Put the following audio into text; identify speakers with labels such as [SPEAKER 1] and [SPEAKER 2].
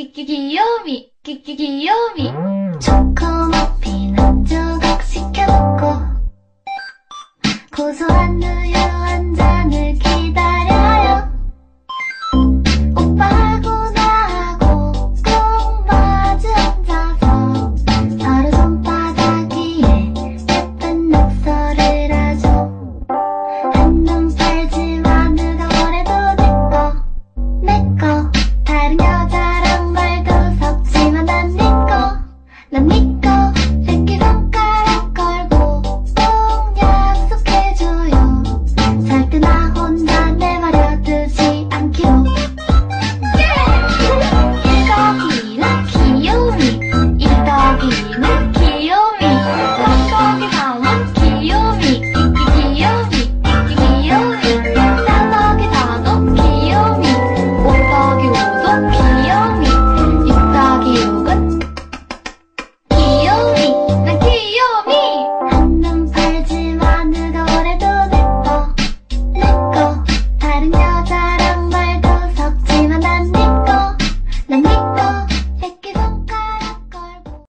[SPEAKER 1] 귀귀귀요미 귀귀귀요미 초코머핀 한 조각 시켜놓고 고소한 우유 한 잔을